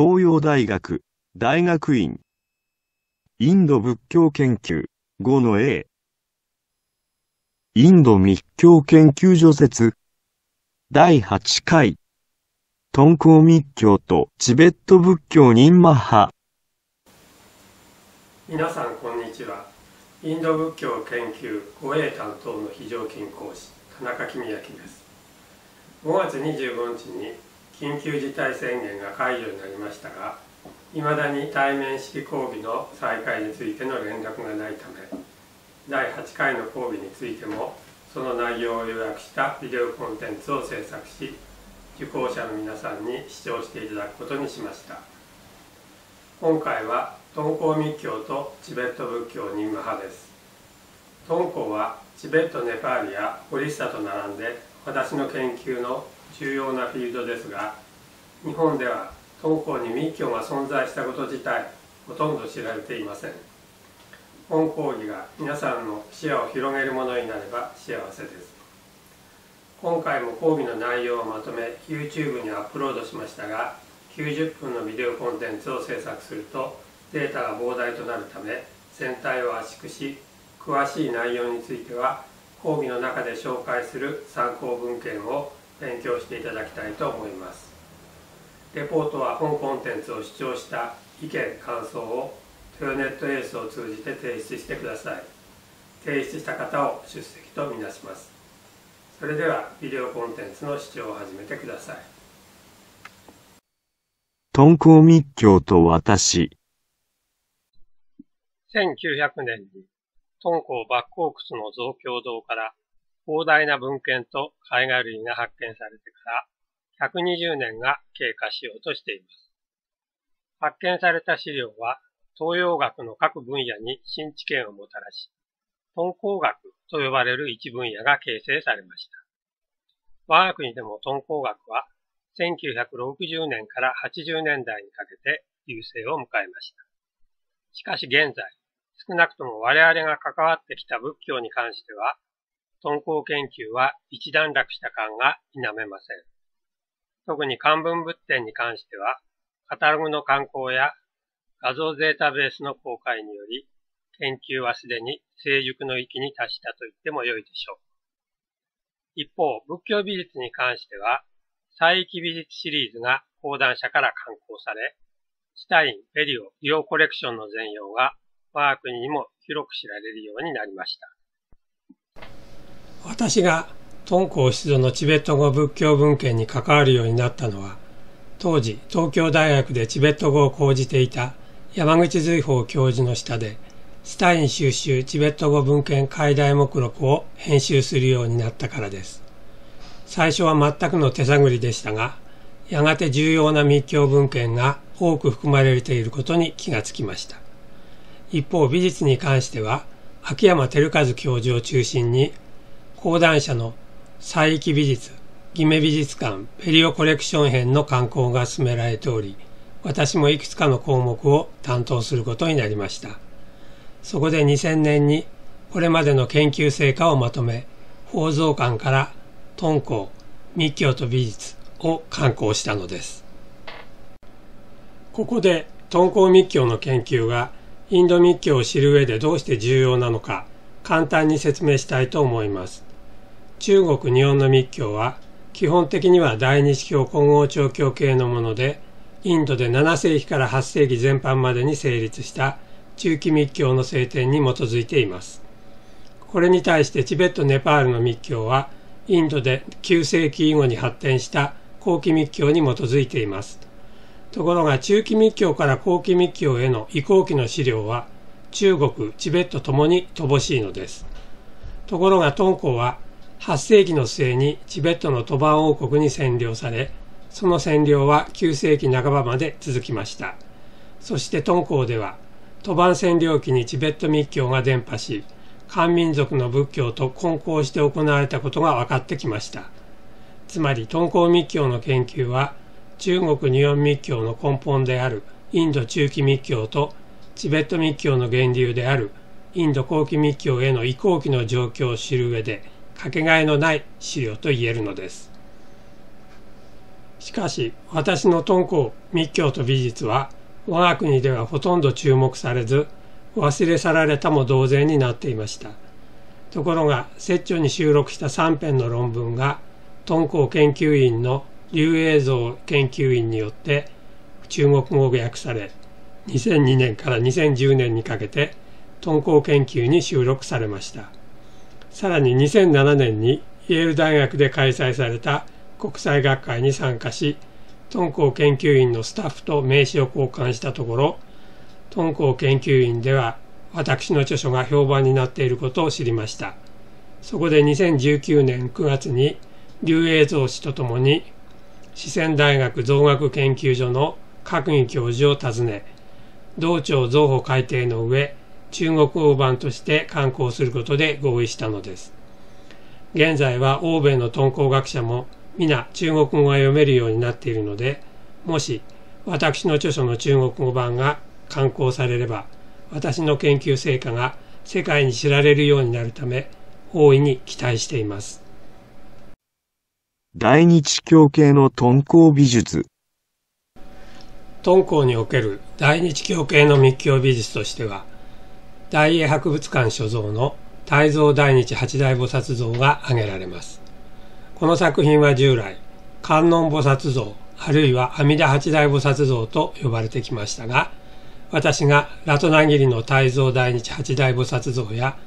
東洋大学大学院。インド仏教研究。5の A インド密教研究所説。第8回。敦煌密教とチベット仏教ンマッハ皆さんこんにちは。インド仏教研究 5A 担当の非常勤講師田中公明です。5月25日に緊急事態宣言が解除になりましたがいまだに対面式講義の再開についての連絡がないため第8回の講義についてもその内容を予約したビデオコンテンツを制作し受講者の皆さんに視聴していただくことにしました。今回は敦煌密教とチベット仏教任務派です。敦煌はチベットネパールやオリッサと並んで私の研究の重要なフィールドですが日本では敦煌に密教が存在したこと自体ほとんど知られていません。本講義が皆さんの視野を広げるものになれば幸せです。今回も講義の内容をまとめ YouTube にアップロードしましたが90分のビデオコンテンツを制作するとデータが膨大となるため全体を圧縮し詳しい内容については講義の中で紹介する参考文献を勉強していただきたいと思います。レポートは本コンテンツを視聴した意見感想を豊ネットエースを通じて提出してください。提出した方を出席とみなします。それではビデオコンテンツの視聴を始めてください。敦煌密教と私。1900年に敦煌バッコークスの増強堂から広大な文献と海外類が発見されてから120年が経過しようとしています。発見された資料は東洋学の各分野に新知見をもたらし、敦煌学と呼ばれる一分野が形成されました。我が国でも敦煌学は1960年から80年代にかけて優勢を迎えました。しかし現在、少なくとも我々が関わってきた仏教に関しては、敦煌研究は一段落した感が否めません。特に漢文仏典に関しては、カタログの観光や画像データベースの公開により、研究はすでに成熟の域に達したと言っても良いでしょう。一方、仏教美術に関しては、再域美術シリーズが講談社から刊行され、シタイン、ペリオ、リオコレクションの全容が我が国にも広く知られるようになりました私が敦煌出土のチベット語仏教文献に関わるようになったのは当時東京大学でチベット語を講じていた山口随宝教授の下でスタイン収集チベット語文献解題目録を編集するようになったからです。最初は全くの手探りでしたがやがて重要な密教文献が多く含まれていることに気がつきました。一方美術に関しては秋山照和教授を中心に講談社の佐域美術、義目美術館ペリオコレクション編の刊行が進められており私もいくつかの項目を担当することになりましたそこで2000年にこれまでの研究成果をまとめ宝蔵館から敦煌密教と美術を刊行したのですここで敦煌密教の研究がインド密教を知る上でどうして重要なのか簡単に説明したいと思います。中国日本の密教は基本的には大日教混合調教系のものでインドで7世紀から8世紀全般までに成立した中期密教の聖典に基づいています。これに対してチベット・ネパールの密教はインドで9世紀以後に発展した後期密教に基づいています。ところが中期密教から後期密教への移行期の資料は中国、チベットともに乏しいのです。ところが敦煌は8世紀の末にチベットの吐蕃王国に占領され、その占領は9世紀半ばまで続きました。そして敦煌では吐蕃占領期にチベット密教が伝播し、漢民族の仏教と混交して行われたことが分かってきました。つまり敦煌密教の研究は中国日本密教の根本であるインド中期密教とチベット密教の源流であるインド後期密教への移行期の状況を知る上でかけがえのない資料と言えるのです。しかし私の敦煌密教と美術は我が国ではほとんど注目されず忘れ去られたも同然になっていましたところが拙著に収録した3編の論文が敦煌研究員の劉映像研究員によって中国語訳され2002年から2010年にかけて敦煌研究に収録されましたさらに2007年にイェール大学で開催された国際学会に参加し敦煌研究員のスタッフと名刺を交換したところ敦煌研究員では私の著書が評判になっていることを知りました。そこで2019年9月に劉英蔵氏とともに四川大学造学研究所の閣議教授を訪ね道庁造法改定の上中国語版として刊行することで合意したのです。現在は欧米の敦煌学者も皆中国語が読めるようになっているのでもし私の著書の中国語版が刊行されれば私の研究成果が世界に知られるようになるため大いに期待しています。大日教系の敦煌美術。敦煌における大日教系の密教美術としては大英博物館所蔵の大蔵大日八大菩薩像が挙げられます。この作品は従来観音菩薩像あるいは阿弥陀八大菩薩像と呼ばれてきましたが私がラトナギリの大蔵大日八大菩薩像や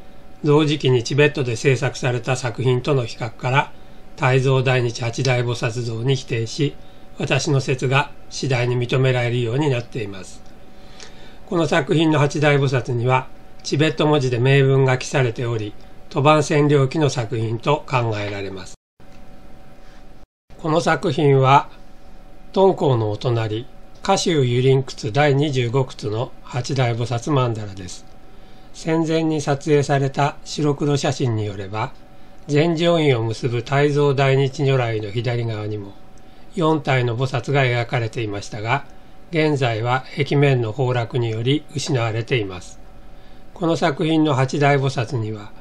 同時期にチベットで制作された作品との比較から大蔵大日八大菩薩像に否定し私の説が次第に認められるようになっています。この作品の八大菩薩にはチベット文字で名文が記されており吐蕃占領期の作品と考えられますこの作品は、敦煌のお隣、歌集油林窟第25窟の八大菩薩曼荼羅です。戦前に撮影された白黒写真によれば、全上院を結ぶ大蔵大日如来の左側にも4体の菩薩が描かれていましたが、現在は壁面の崩落により失われています。この作品の八大菩薩には、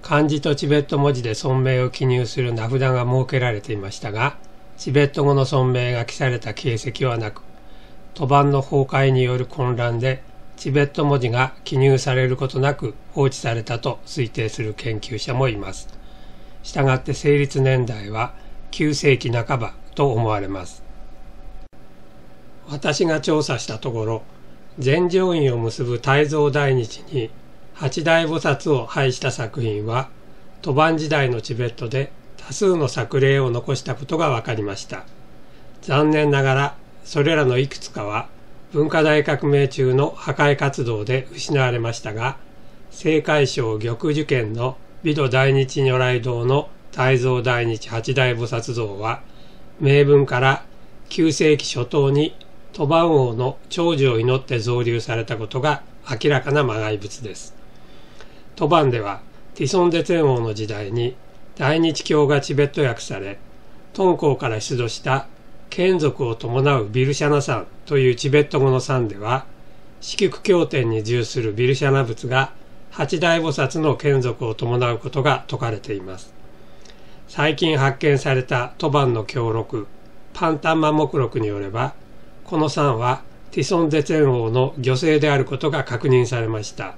漢字とチベット文字で尊名を記入する名札が設けられていましたが、チベット語の尊名が記された形跡はなく、吐蕃の崩壊による混乱で、チベット文字が記入されることなく放置されたと推定する研究者もいます。したがって成立年代は9世紀半ばと思われます。私が調査したところ、全上院を結ぶ大蔵大日に八大菩薩を配した作品は、吐蕃時代のチベットで多数の作例を残したことが分かりました残念ながらそれらのいくつかは文化大革命中の破壊活動で失われましたが青海省玉受験の美土大日如来堂の大蔵大日八大菩薩像は名文から9世紀初頭に吐蕃王の長寿を祈って造立されたことが明らかな魔外物です。吐蕃ではティソンデツェン王の時代に大日教がチベット訳され、敦煌から出土した眷属を伴うビルシャナ山というチベット語の山では、四菊経典に従するビルシャナ仏が八大菩薩の眷属を伴うことが説かれています。最近発見された吐蕃の教録、パンタンマ目録によれば、この山はティソンゼツェン王の御姓であることが確認されました。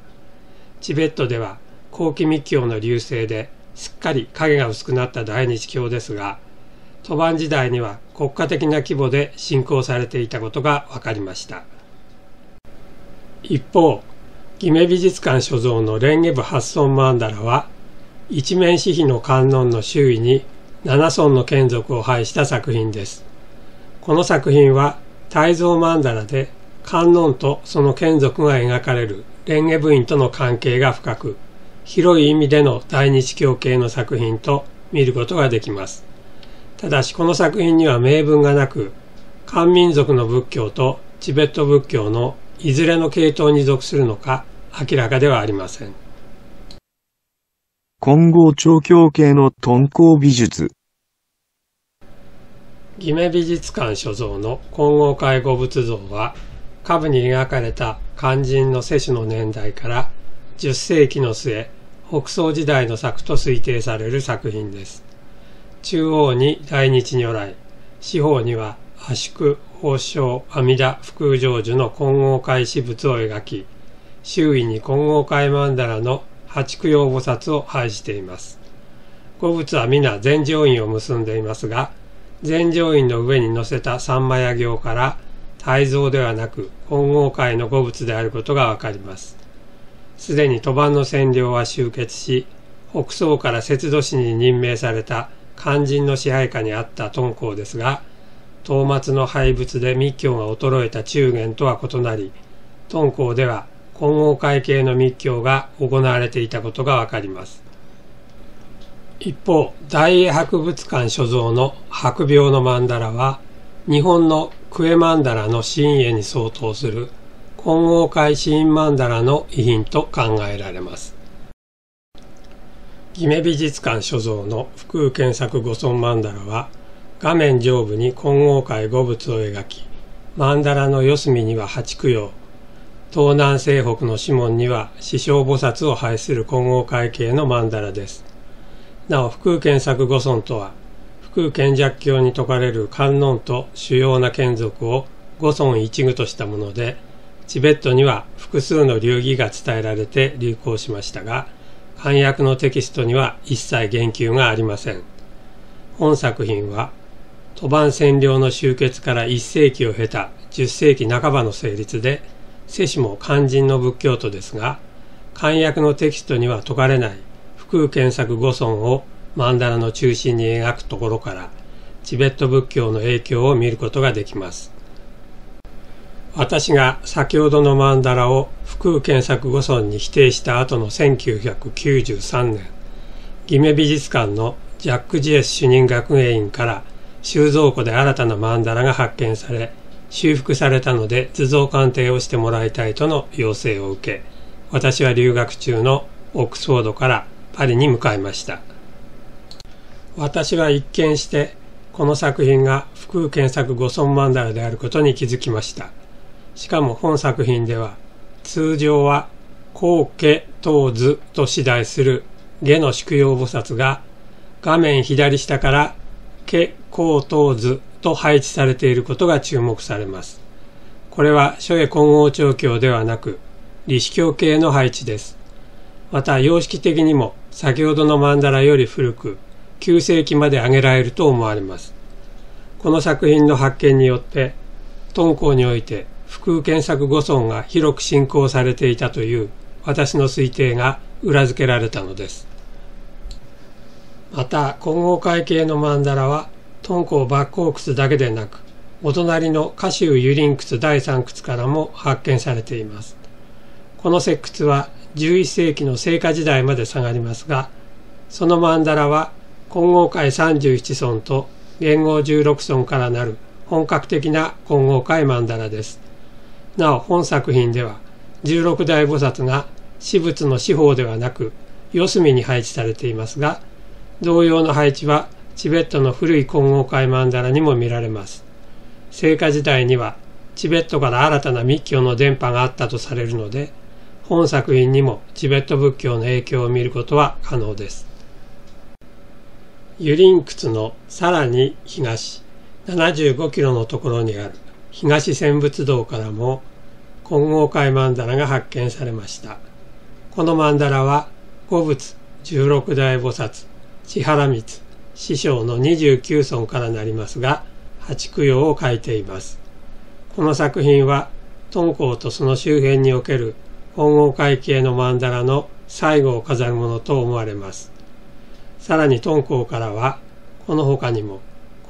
チベットでは後期密教の流星ですっかり影が薄くなった大日教ですが、吐蕃時代には国家的な規模で信仰されていたことが分かりました。一方、義目美術館所蔵のレンゲ部八尊曼荼羅は、一面四碑の観音の周囲に七尊の眷属を配した作品です。この作品は大蔵曼荼羅で観音とその眷属が描かれるレンゲ部員との関係が深く、広い意味での大日教系の作品と見ることができます。ただしこの作品には名文がなく、漢民族の仏教とチベット仏教のいずれの系統に属するのか明らかではありません。金剛長教系の敦煌美術義目美術館所蔵の金剛介護仏像は下部に描かれた肝心の世種の年代から10世紀の末北宋時代の作と推定される作品です。中央に大日如来、四方には圧縮、宝生、阿弥陀、福成就の混合開始物を描き、周囲に混合界曼荼羅の八供養菩薩を配しています。五仏は皆全上院を結んでいますが、全上院の上に乗せた三枚屋行から大蔵ではなく混合界の五仏であることがわかります。すでに賭盤の占領は終結し、北宋から節度市に任命された肝心の支配下にあった敦煌ですが、東末の廃仏で密教が衰えた中元とは異なり、敦煌では混合会系の密教が行われていたことがわかります。一方、大英博物館所蔵の白病の曼荼羅は、日本のクエ曼荼羅の深淵に相当する混合会シーン曼荼羅の遺品と考えられます。義目美術館所蔵の福建作五尊曼荼羅は、画面上部に混合会五物を描き、曼荼羅の四隅には八供養、東南西北の指紋には師匠菩薩を拝する混合会系の曼荼羅です。なお、福建作五尊とは、福建弱教に説かれる観音と主要な眷属を五尊一具としたもので、チベットには複数の流儀が伝えられて流行しましたが、漢訳のテキストには一切言及がありません。本作品は、賭盤占領の終結から1世紀を経た10世紀半ばの成立で、世氏も肝心の仏教徒ですが、漢訳のテキストには説かれない福建作五尊を曼荼羅の中心に描くところから、チベット仏教の影響を見ることができます。私が先ほどの曼荼羅を福建作五尊に否定した後の1993年、義目美術館のジャック・ジエス主任学芸員から収蔵庫で新たな曼荼羅が発見され、修復されたので図像鑑定をしてもらいたいとの要請を受け、私は留学中のオックスフォードからパリに向かいました。私は一見してこの作品が福建作五尊曼荼羅であることに気づきました。しかも本作品では通常は後家当図と次第する下の宿養菩薩が画面左下から家後当図と配置されていることが注目されます。これは諸家混合調教ではなく、理子教系の配置です。また、様式的にも先ほどの曼荼羅より古く、9世紀まで挙げられると思われます。この作品の発見によって、敦煌において福建作五尊が広く信仰されていたという私の推定が裏付けられたのです。また、混合会系の曼荼羅は、敦煌抜光窟だけでなく、お隣の歌集油林窟第三窟からも発見されています。この石窟は11世紀の聖火時代まで下がりますが、その曼荼羅は混合会37尊と元号16尊からなる本格的な混合会曼荼羅です。なお本作品では16大菩薩が私物の四方ではなく四隅に配置されていますが同様の配置はチベットの古い混合界曼荼羅にも見られます聖火時代にはチベットから新たな密教の伝播があったとされるので本作品にもチベット仏教の影響を見ることは可能ですユリン窟のさらに東75キロのところにある東千仏道からも混合界曼荼羅が発見されました。この曼荼羅は五仏十六大菩薩、千原光、師匠の29尊からなりますが、八供養を書いています。この作品は、敦煌とその周辺における混合会系の曼荼羅の最後を飾るものと思われます。さらに敦煌からは、この他にも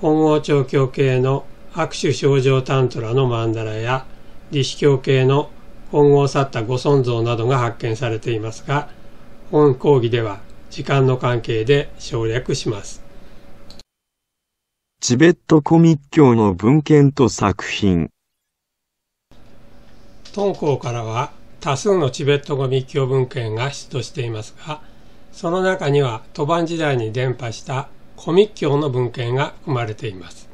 混合調教系の握手症状タントラの曼荼羅や理子教系の混合去ったご尊像などが発見されていますが、本講義では時間の関係で省略します。チベット古密教の文献と作品敦煌からは多数のチベット語密教文献が出土していますが、その中には吐蕃時代に伝播した古密教の文献が含まれています。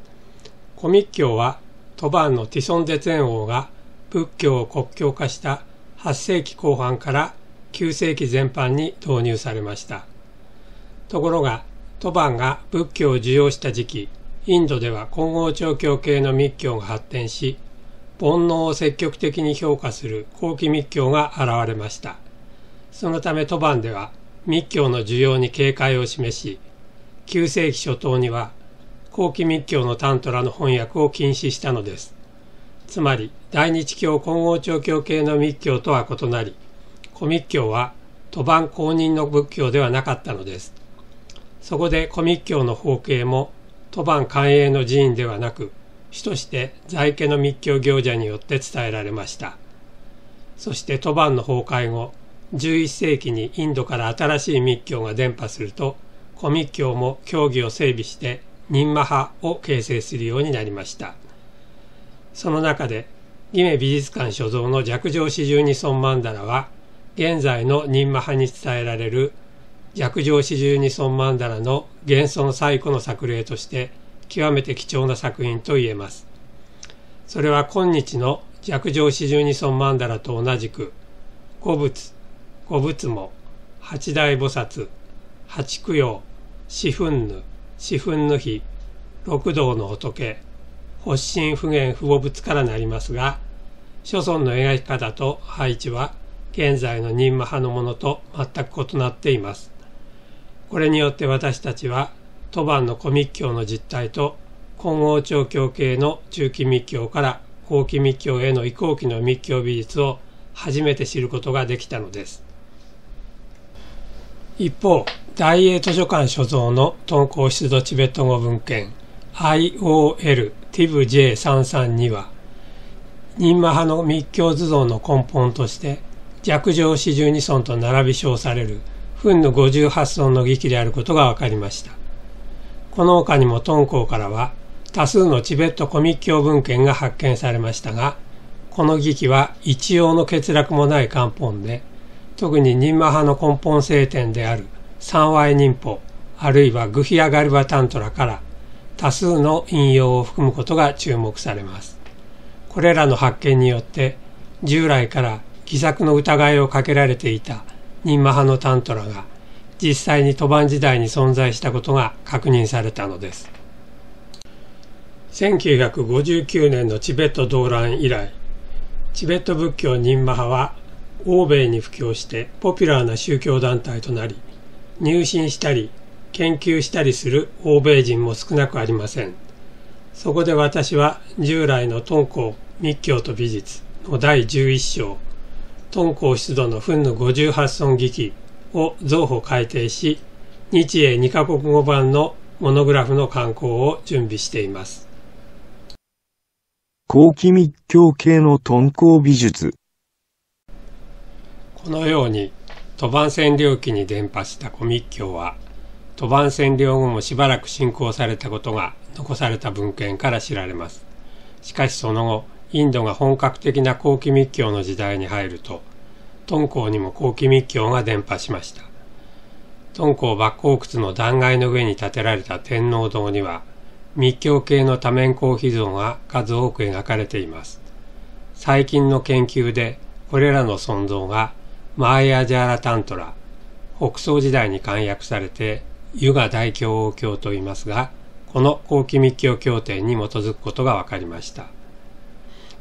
古密教は吐蕃のティソンゼツェン王が仏教を国教化した8世紀後半から9世紀前半に導入されました。ところが、吐蕃が仏教を受容した時期、インドでは混合調教系の密教が発展し、煩悩を積極的に評価する後期密教が現れました。そのためトバンでは密教の需要に警戒を示し、9世紀初頭には後期密教のタントラの翻訳を禁止したのです。つまり、大日教混合調教系の密教とは異なり、古密教はトバン公認の仏教ではなかったのです。そこで古密教の法系も鳥羽寛永の寺院ではなく主として在家の密教行者によって伝えられましたそして鳥羽の崩壊後11世紀にインドから新しい密教が伝播すると古密教も教義を整備して忍マ派を形成するようになりましたその中でギメ美術館所蔵の弱上四十二尊曼荼羅は現在の忍マ派に伝えられる弱上四十二尊曼荼羅の現存最古の作例として極めて貴重な作品と言えます。それは今日の弱上四十二尊曼荼羅と同じく五仏、五仏も、八大菩薩、八供養、四分ぬ、四分ぬ比、六道の仏、発心不言不母仏からなりますが、諸村の描き方と配置は現在の任務派のものと全く異なっています。これによって私たちは鳥羽の古密教の実態と混合調教系の中期密教から後期密教への移行期の密教美術を初めて知ることができたのです。一方、大英図書館所蔵の敦煌出土チベット語文献 IOL TIVJ332 は、任マ派の密教図像の根本として弱上四十二尊と並び称される分の58村の儀器であることが分かりました。この他にも敦煌からは多数のチベット古密教文献が発見されましたが、この儀器は一様の欠落もない漢本で、特に任マ派の根本聖典である三和忍法、あるいはグヒアガルバタントラから多数の引用を含むことが注目されます。これらの発見によって従来から偽作の疑いをかけられていた任マ派のタントラが実際にトバン時代に存在したことが確認されたのです。1959年のチベット動乱以来、チベット仏教任マ派は欧米に布教してポピュラーな宗教団体となり、入信したり研究したりする欧米人も少なくありません。そこで私は従来の敦煌密教と美術の第11章敦煌出土の分の58尊儀器を増補改訂し、日英2カ国語版のモノグラフの刊行を準備しています。後期密教系の敦煌美術このように、吐蕃占領期に伝播した古密教は、吐蕃占領後もしばらく信仰されたことが残された文献から知られます。しかしその後、インドが本格的な後期密教の時代に入ると、敦煌にも後期密教が伝播しました。敦煌抜鉱窟の断崖の上に建てられた天皇堂には、密教系の多面孔秘像が数多く描かれています。最近の研究で、これらの存像が、マーヤ・ジャーラ・タントラ、北宋時代に簡約されて、ユガ大教王教と言いますが、この後期密教経典に基づくことが分かりました。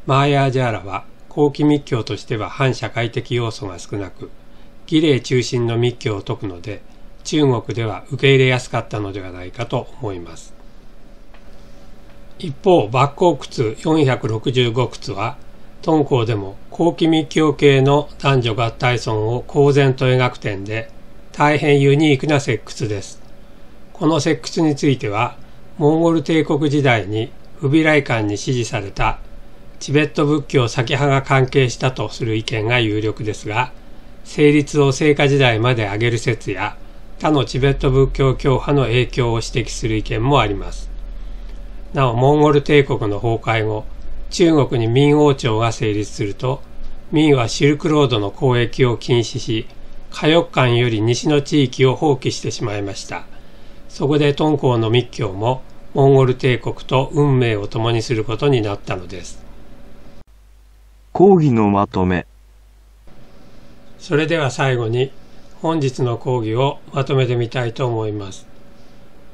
マーヤージャーラは後期密教としては反社会的要素が少なく、儀礼中心の密教を説くので、中国では受け入れやすかったのではないかと思います。一方、抜鉱窟465窟は、敦煌でも後期密教系の男女合体村を公然と描く点で、大変ユニークな石窟です。この石窟については、モンゴル帝国時代に不備来館に支持されたチベット仏教先派が関係したとする意見が有力ですが、成立を聖火時代まで上げる説や、他のチベット仏教教派の影響を指摘する意見もあります。なお、モンゴル帝国の崩壊後、中国に明王朝が成立すると、明はシルクロードの交易を禁止し、火翼間より西の地域を放棄してしまいました。そこで敦煌の密教もモンゴル帝国と運命を共にすることになったのです。講義のまとめそれでは最後に本日の講義をまとめてみたいと思います。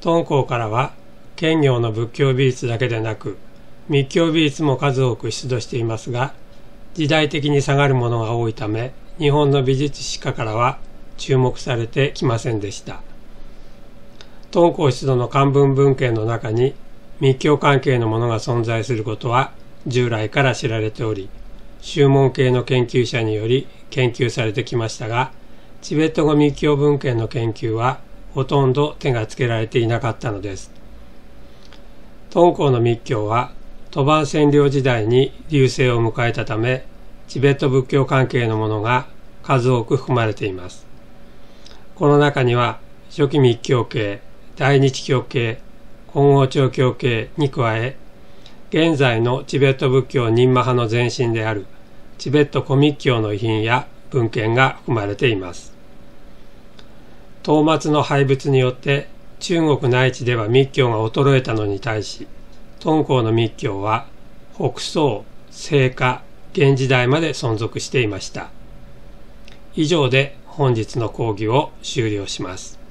敦煌からは兼業の仏教美術だけでなく密教美術も数多く出土していますが時代的に下がるものが多いため日本の美術史家からは注目されてきませんでした。敦煌出土の漢文文献の中に密教関係のものが存在することは従来から知られており宗門系の研究者により研究されてきましたがチベット語密教文献の研究はほとんど手がつけられていなかったのです。敦煌の密教は鳥羽占領時代に隆盛を迎えたためチベット仏教関係のものが数多く含まれています。この中には初期密教系大日教系金剛長教系に加え現在のチベット仏教忍馬派の前身であるチベット古密教の遺品や文献が含まれています。東末の廃仏によって中国内地では密教が衰えたのに対し敦煌の密教は北宋、聖火、現時代まで存続していました。以上で本日の講義を終了します。